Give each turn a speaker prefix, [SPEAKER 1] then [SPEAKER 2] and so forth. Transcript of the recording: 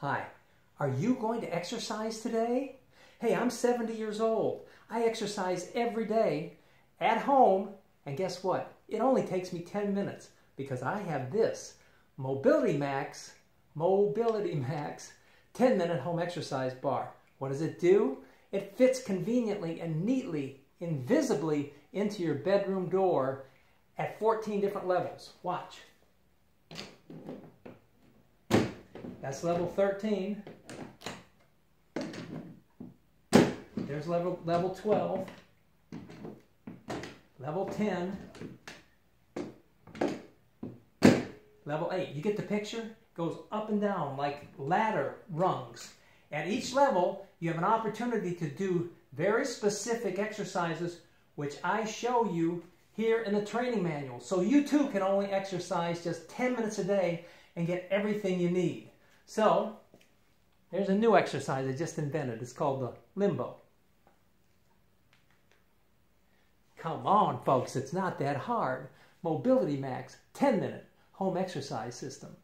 [SPEAKER 1] Hi, are you going to exercise today? Hey, I'm 70 years old. I exercise every day at home, and guess what? It only takes me 10 minutes because I have this Mobility Max, Mobility Max 10 minute home exercise bar. What does it do? It fits conveniently and neatly, invisibly into your bedroom door at 14 different levels. Watch. That's level 13. There's level, level 12. Level 10. Level 8. You get the picture? Goes up and down like ladder rungs. At each level, you have an opportunity to do very specific exercises, which I show you here in the training manual. So you too can only exercise just 10 minutes a day and get everything you need. So, there's a new exercise I just invented. It's called the limbo. Come on, folks, it's not that hard. Mobility Max 10 minute home exercise system.